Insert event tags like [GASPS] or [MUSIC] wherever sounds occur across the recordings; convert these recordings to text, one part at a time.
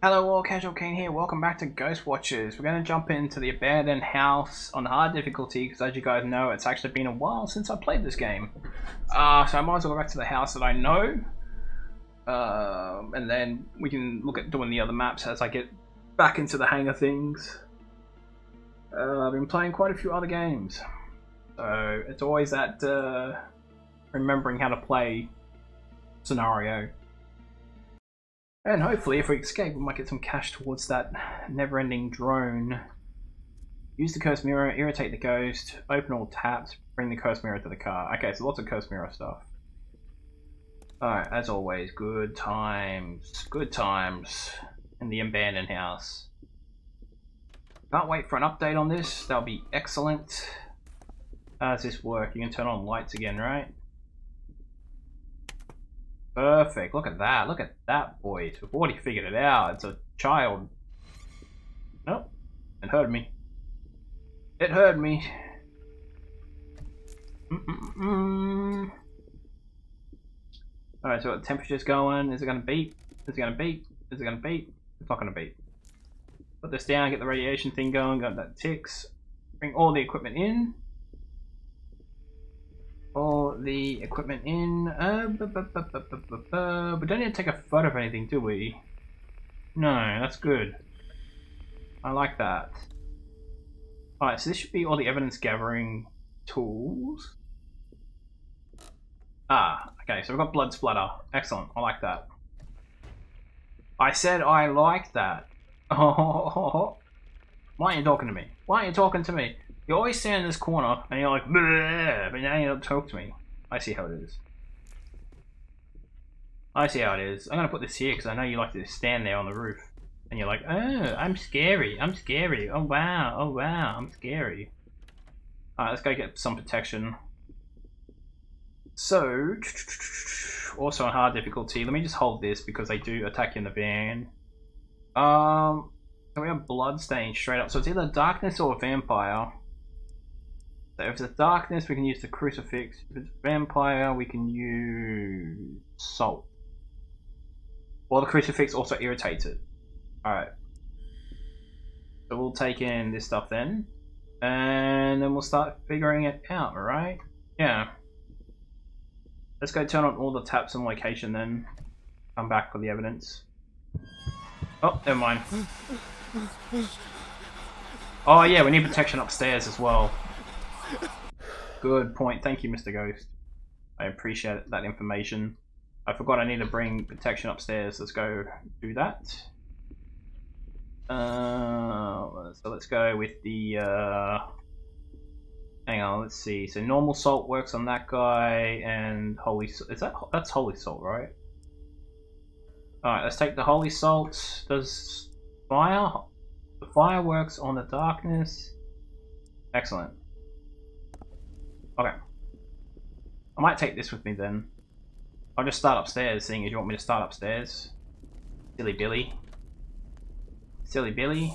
Hello all, Casual Kaine here, welcome back to Ghost Watchers. We're going to jump into the abandoned house on hard difficulty because as you guys know it's actually been a while since I played this game. Uh, so I might as well go back to the house that I know. Uh, and then we can look at doing the other maps as I get back into the hang of things. Uh, I've been playing quite a few other games. So it's always that uh, remembering how to play scenario. And hopefully, if we escape, we might get some cash towards that never-ending drone. Use the curse mirror, irritate the ghost, open all taps, bring the curse mirror to the car. Okay, so lots of curse mirror stuff. Alright, as always, good times, good times in the abandoned house. Can't wait for an update on this, that'll be excellent. How does this work? You can turn on lights again, right? Perfect. Look at that. Look at that, boys. We've already figured it out. It's a child. Nope. It heard me. It heard me. -mm -mm. Alright, so what temperature's going? Is it going to beep? Is it going to beep? Is it going to beep? It's not going to beep. Put this down, get the radiation thing going, got that ticks. Bring all the equipment in the equipment in. Uh, bu bu bu we don't need to take a photo of anything, do we? No, that's good. I like that. Alright, so this should be all the evidence gathering tools. Ah, okay, so we've got blood splatter. Excellent, I like that. I said I like that. Oh, [LAUGHS] why aren't you talking to me? Why aren't you talking to me? You always stand in this corner and you're like, but now you don't talk to me. I see how it is. I see how it is. I'm gonna put this here because I know you like to stand there on the roof. And you're like, oh, I'm scary. I'm scary. Oh wow. Oh wow. I'm scary. Alright, let's go get some protection. So, also on hard difficulty. Let me just hold this because they do attack you in the van. Um, we have blood bloodstain straight up. So it's either darkness or vampire. So if it's darkness, we can use the crucifix. If it's vampire, we can use salt. Or the crucifix also irritates it. Alright. So we'll take in this stuff then. And then we'll start figuring it out, alright? Yeah. Let's go turn on all the taps and location then. Come back for the evidence. Oh, never mind. Oh yeah, we need protection upstairs as well. Good point. Thank you, Mr. Ghost. I appreciate that information. I forgot I need to bring protection upstairs. Let's go do that. Uh, so let's go with the... Uh, hang on, let's see. So normal salt works on that guy, and holy... Is that that's holy salt, right? All right, let's take the holy salt. Does fire? The fire works on the darkness. Excellent. Okay. I might take this with me then. I'll just start upstairs, seeing as you want me to start upstairs. Silly Billy. Silly Billy.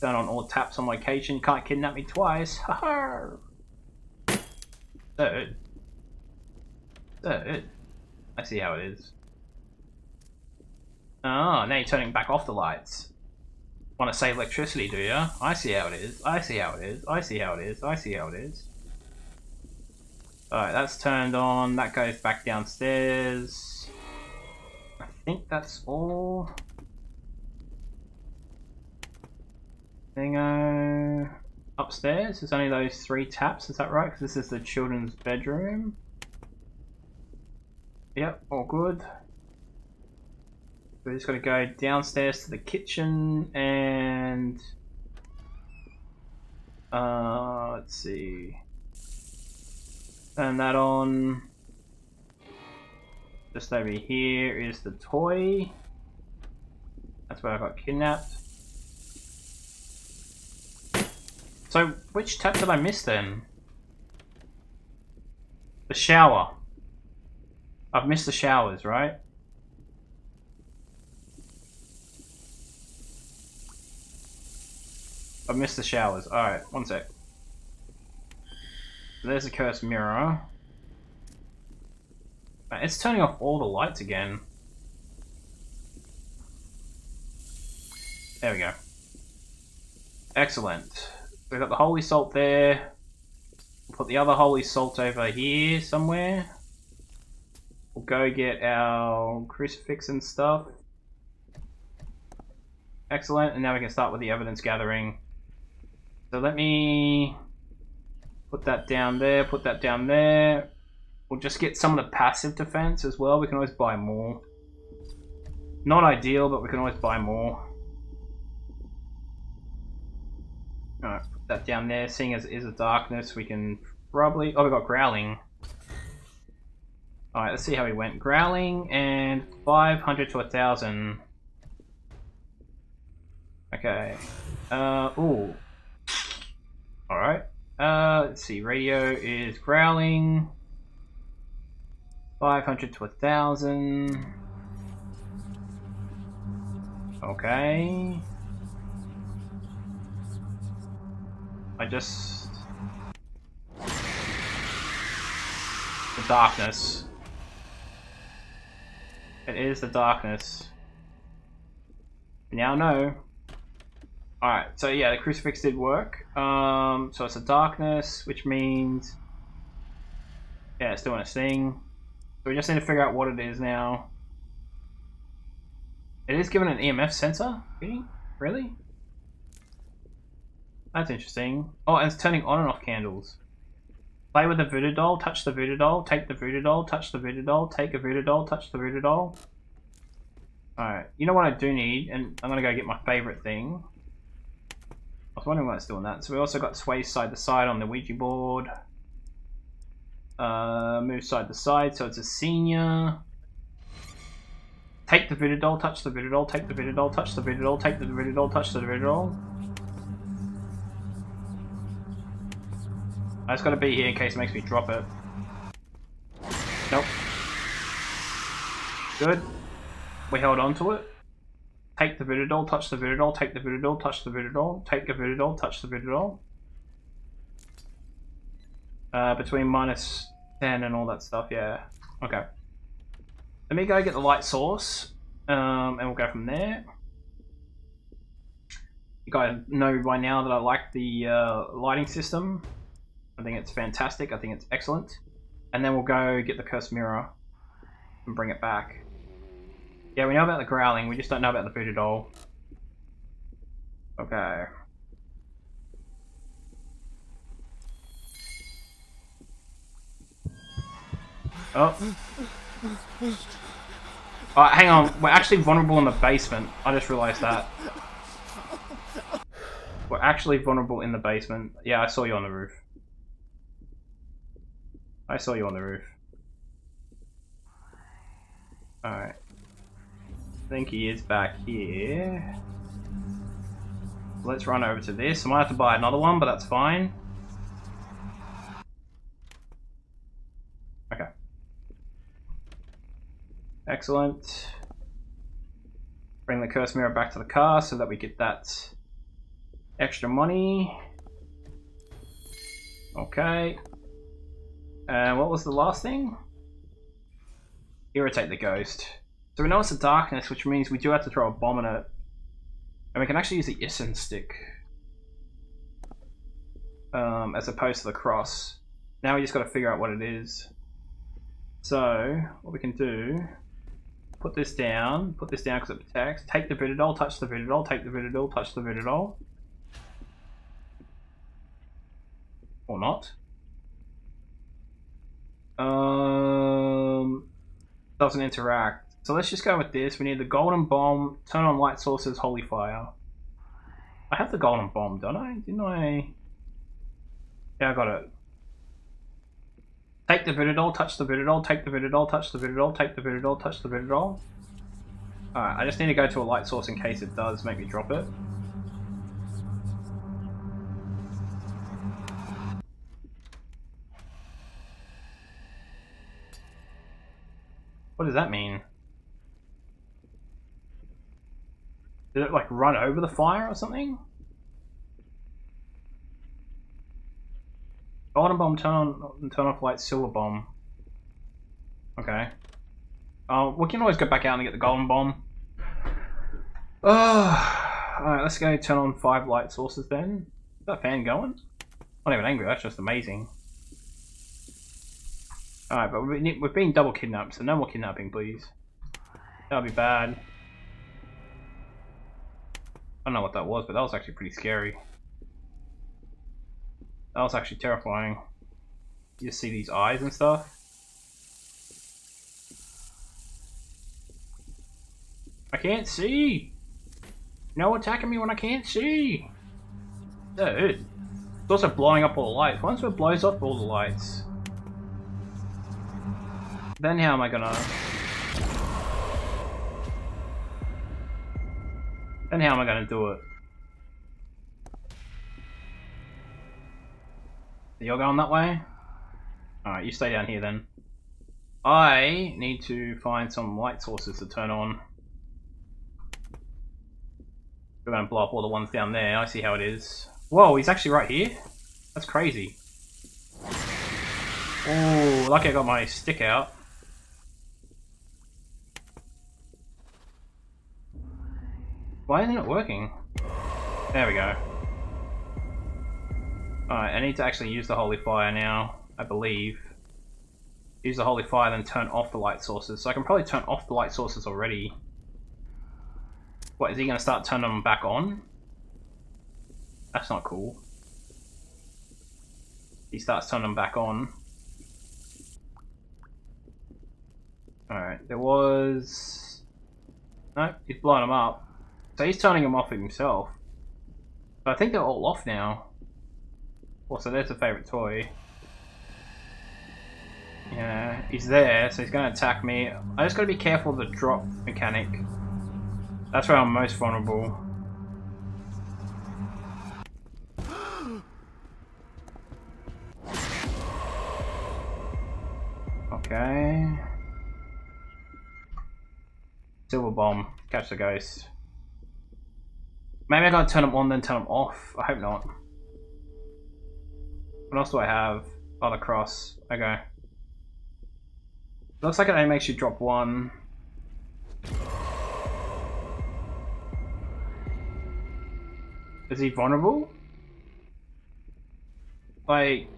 Turn on all taps on location. Can't kidnap me twice. Ha ha! Third. Third. I see how it is. Oh, now you're turning back off the lights. Want to save electricity, do you? I see how it is. I see how it is. I see how it is. I see how it is. Alright, that's turned on. That goes back downstairs. I think that's all. Thingo. Upstairs, there's only those three taps, is that right? Because this is the children's bedroom. Yep, all good. We're just going to go downstairs to the kitchen and... Uh, let's see. Turn that on. Just over here is the toy. That's where I got kidnapped. So, which tap did I miss then? The shower. I've missed the showers, right? I've missed the showers. Alright, one sec. So there's a cursed mirror. It's turning off all the lights again. There we go. Excellent. We've got the holy salt there. We'll put the other holy salt over here somewhere. We'll go get our crucifix and stuff. Excellent, and now we can start with the evidence gathering. So let me put that down there, put that down there. We'll just get some of the passive defense as well. We can always buy more. Not ideal, but we can always buy more. Alright, put that down there. Seeing as it is a darkness, we can probably... Oh, we got Growling. Alright, let's see how he went. Growling and 500 to 1,000. Okay. Uh, ooh. Alright. Uh, let's see. Radio is growling. 500 to 1,000. Okay. I just... The darkness. It is the darkness. now know. Alright, so yeah, the crucifix did work. Um, so it's a darkness, which means... Yeah, it's doing its thing. So we just need to figure out what it is now. It is given an EMF sensor? Really? That's interesting. Oh, and it's turning on and off candles. Play with the voodoo doll, touch the voodoo doll, take the voodoo doll, touch the voodoo doll, take a voodoo doll, touch the voodoo doll. Alright, you know what I do need, and I'm gonna go get my favorite thing. I was wondering why it's doing that. So we also got sway side to side on the Ouija board. Uh, move side to side, so it's a senior. Take the voodoo doll, touch the voodoo doll, take the voodoo doll, touch the voodoo doll, take the voodoo doll, touch the voodoo doll. I just gotta be here in case it makes me drop it. Nope. Good. We held on to it. Take the doll, touch the doll, take the doll, touch the doll, take the doll, touch the doll. Uh, between minus 10 and all that stuff, yeah. Okay. Let me go get the light source, um, and we'll go from there. You guys know by now that I like the uh, lighting system. I think it's fantastic, I think it's excellent. And then we'll go get the cursed mirror and bring it back. Yeah, we know about the growling, we just don't know about the food at all. Okay. Oh. Oh, hang on. We're actually vulnerable in the basement. I just realized that. We're actually vulnerable in the basement. Yeah, I saw you on the roof. I saw you on the roof. Alright think he is back here. Let's run over to this. I might have to buy another one, but that's fine. Okay. Excellent. Bring the curse mirror back to the car so that we get that extra money. Okay. And uh, what was the last thing? Irritate the ghost. So we know it's a darkness, which means we do have to throw a bomb in it. And we can actually use the incense stick. Um, as opposed to the cross. Now we just got to figure out what it is. So, what we can do, put this down, put this down because it protects, take the voodoo doll, touch the voodoo doll, take the voodoo doll, touch the voodoo doll. Or not. Um, doesn't interact. So let's just go with this. We need the golden bomb, turn on light sources, holy fire. I have the golden bomb, don't I? Didn't I? Yeah, I got it. Take the voodoo doll, touch the voodoo doll, take the voodoo doll, touch the voodoo doll, take the voodoo doll, touch the voodoo doll. Alright, I just need to go to a light source in case it does make me drop it. What does that mean? Did it like run over the fire or something? Golden bomb turn on turn off light silver bomb. Okay. Uh, we can always go back out and get the golden bomb. Oh, [SIGHS] Alright, let's go turn on five light sources then. Is that fan going? I'm not even angry, that's just amazing. Alright, but we've been double kidnapped, so no more kidnapping, please. That would be bad. I don't know what that was, but that was actually pretty scary. That was actually terrifying. You see these eyes and stuff. I can't see! No attacking me when I can't see! Dude. It's also blowing up all the lights. Once it blows up all the lights, then how am I gonna... Then how am I gonna do it? You're going that way? Alright, you stay down here then. I need to find some light sources to turn on. We're gonna blow up all the ones down there, I see how it is. Whoa, he's actually right here? That's crazy. Oh, lucky I got my stick out. Why isn't it working? There we go. Alright, I need to actually use the Holy Fire now, I believe. Use the Holy Fire, then turn off the light sources. So I can probably turn off the light sources already. What, is he going to start turning them back on? That's not cool. He starts turning them back on. Alright, there was... No, he's blowing them up. So he's turning them off himself. I think they're all off now. Also, there's a favourite toy. Yeah, he's there, so he's going to attack me. I just got to be careful of the drop mechanic. That's where I'm most vulnerable. Okay. Silver bomb. Catch the ghost. Maybe I gotta turn them on then turn them off. I hope not. What else do I have? Oh, the cross. Okay. Looks like it only makes you drop one. Is he vulnerable? Like...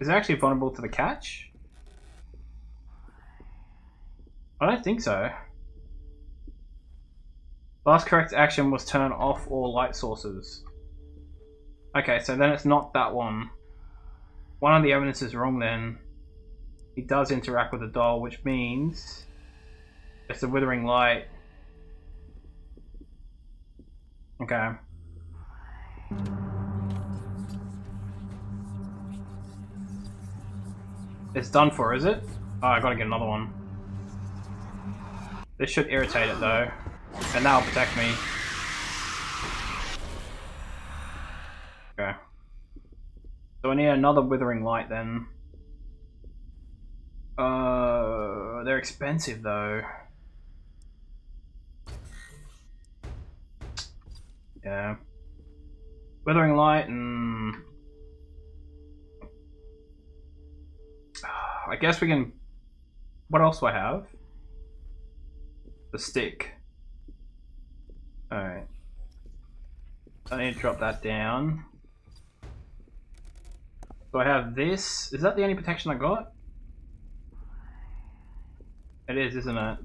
Is it actually vulnerable to the catch? I don't think so. Last correct action was turn off all light sources. Okay, so then it's not that one. One of the evidence is wrong then. He does interact with the doll, which means it's the withering light. Okay. It's done for, is it? Oh, I gotta get another one. This should irritate it though. And that'll protect me. Okay. So I need another withering light then. Uh, they're expensive though. Yeah. Withering light and... [SIGHS] I guess we can... What else do I have? The stick. Alright. I need to drop that down. So I have this. Is that the only protection I got? It is, isn't it?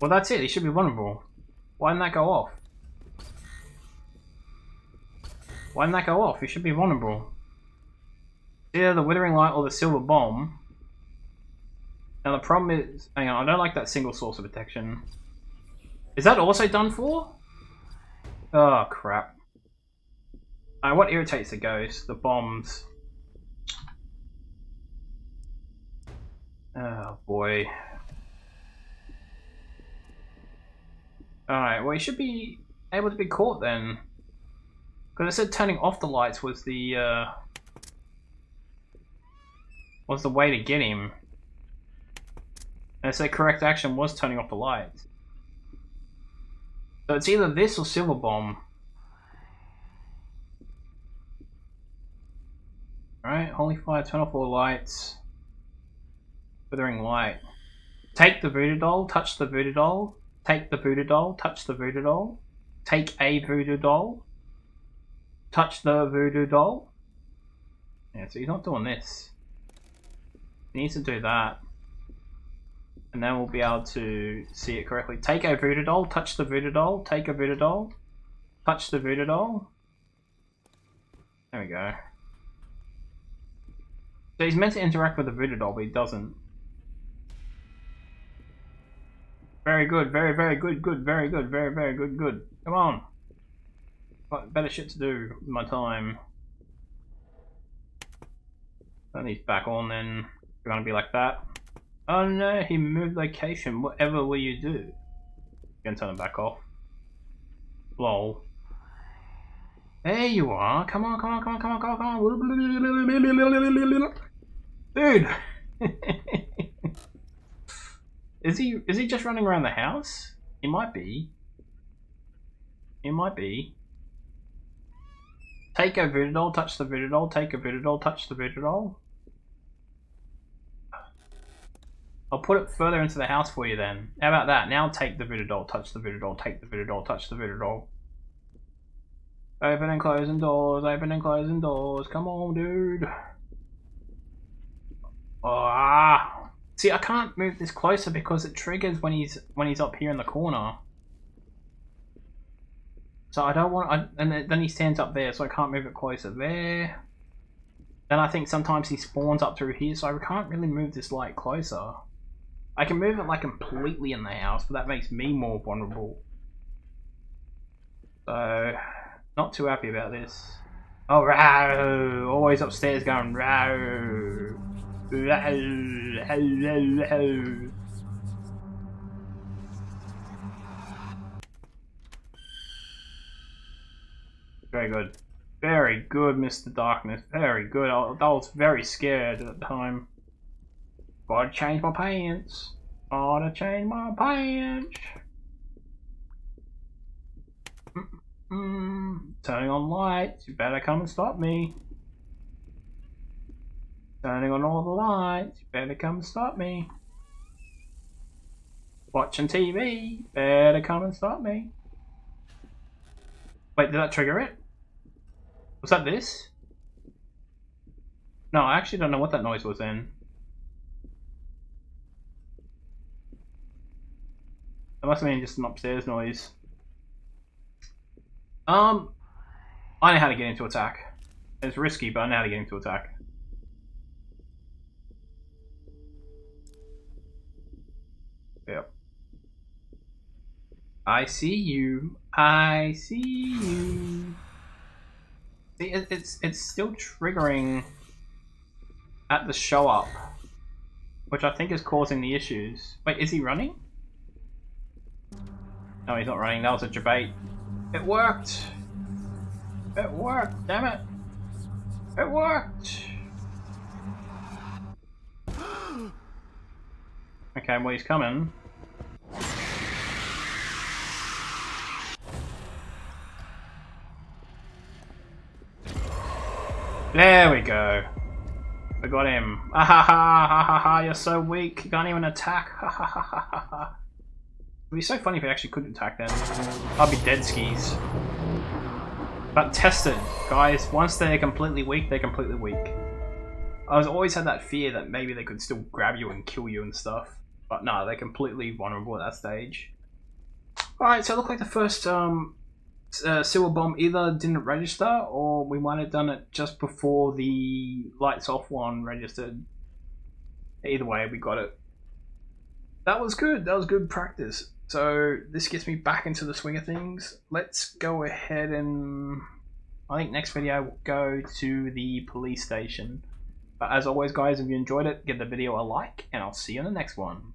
Well, that's it. He should be vulnerable. Why didn't that go off? Why didn't that go off? He should be vulnerable. Either the Withering Light or the Silver Bomb. Now the problem is... Hang on, I don't like that single source of protection. Is that also done for? Oh, crap. Uh, what irritates the ghost? The bombs. Oh, boy. Alright, well, he should be able to be caught then. Because I said turning off the lights was the, uh, was the way to get him. And I said correct action was turning off the lights. So it's either this or Silver Bomb. Alright, Holy Fire, turn off all lights. Withering Light. Take the voodoo doll, touch the voodoo doll, take the voodoo doll, touch the voodoo doll, take a voodoo doll, touch the voodoo doll. Yeah, so he's not doing this. He needs to do that. And then we'll be able to see it correctly. Take a voodoo doll, touch the voodoo doll, take a voodoo doll, touch the voodoo doll. There we go. So he's meant to interact with the voodoo doll, but he doesn't. Very good, very, very good, good, very good, very, very good, good. Come on. Got better shit to do with my time. Turn these back on then. You're gonna be like that. Oh no, he moved location. Whatever will you do? You can turn it back off. Lol. There you are. Come on, come on, come on, come on, come on, come on. Dude. [LAUGHS] is he is he just running around the house? He might be. He might be. Take a voodoo touch the doll, take a voodoo touch the voodoo doll. I'll put it further into the house for you then. How about that? Now take the doll, touch the doll, take the doll, touch the doll. Open and closing doors, open and closing doors. Come on, dude. Ah. See, I can't move this closer because it triggers when he's when he's up here in the corner. So I don't want, I, and then he stands up there, so I can't move it closer there. Then I think sometimes he spawns up through here, so I can't really move this light closer. I can move it like completely in the house, but that makes me more vulnerable. So, not too happy about this. Oh, row! Always upstairs going row! Row! Row! Very good. Very good, Mr. Darkness. Very good. I was very scared at the time. Gotta change my pants. Gotta change my pants. Mm -mm. Turning on lights. You better come and stop me. Turning on all the lights. You better come and stop me. Watching TV. Better come and stop me. Wait, did that trigger it? Was that this? No, I actually don't know what that noise was in. That must have been just an upstairs noise. Um, I know how to get into attack. It's risky, but I know how to get into attack. Yep. I see you. I see you. See, it, it's it's still triggering at the show up, which I think is causing the issues. Wait, is he running? No, he's not running. That was a debate. It worked. It worked. Damn it. It worked. [GASPS] Okay, well he's coming. There we go. We got him. Ah [LAUGHS] ha ha ha ha ha, you're so weak. You can't even attack. [LAUGHS] Ha ha ha ha ha. It'd be so funny if I actually couldn't attack them. I'd be dead skis. But tested, guys. Once they're completely weak, they're completely weak. I was always had that fear that maybe they could still grab you and kill you and stuff. But no, they're completely vulnerable at that stage. Alright, so it looked like the first um, uh, silver bomb either didn't register or we might have done it just before the lights off one registered. Either way, we got it. That was good. That was good practice. So this gets me back into the swing of things. Let's go ahead and I think next video will go to the police station. But as always guys, if you enjoyed it, give the video a like and I'll see you in the next one.